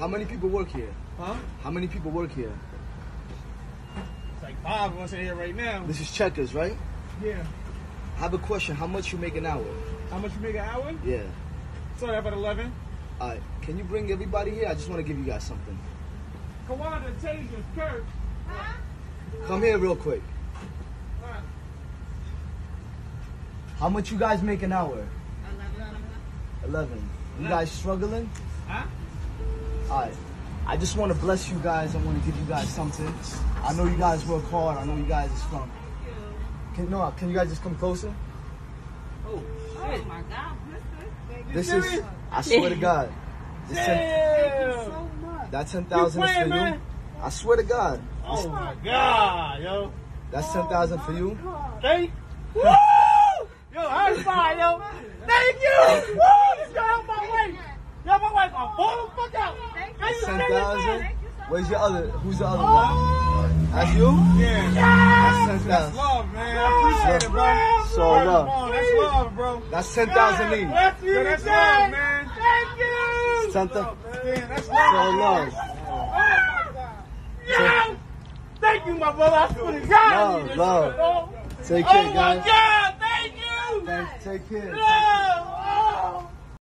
How many people work here? Huh? How many people work here? It's like five of us in here right now. This is Checkers, right? Yeah. I have a question. How much you make an hour? How much you make an hour? Yeah. Sorry, about 11. All right. Can you bring everybody here? I just want to give you guys something. Kawanda, Tasers, Kurt. Huh? Come here real quick. Alright. How much you guys make an hour? Eleven. Eleven. You guys struggling? Huh? All right. I just want to bless you guys. I want to give you guys something. I know you guys work hard. I know you guys is from. Can no? Can you guys just come closer? Oh, Oh my God, This is. I swear to God. This ten, Damn! that ten thousand is for playing, you. I swear to God. Oh, oh my God, yo. That's ten thousand for you. Thank 10,000. Where's your other? Who's the other one? Oh, that's you? Yeah. That's 10,000. That's love, man. I appreciate it, bro. So, love. That's love, bro. That's 10,000 leads. That's, so love, man. Thank you. It's 10. That's love. So, love. Oh, yeah. Thank you, my brother. I swear to God. Love, love. Take care, guys. Oh, my God. Thank you. Take care. Love.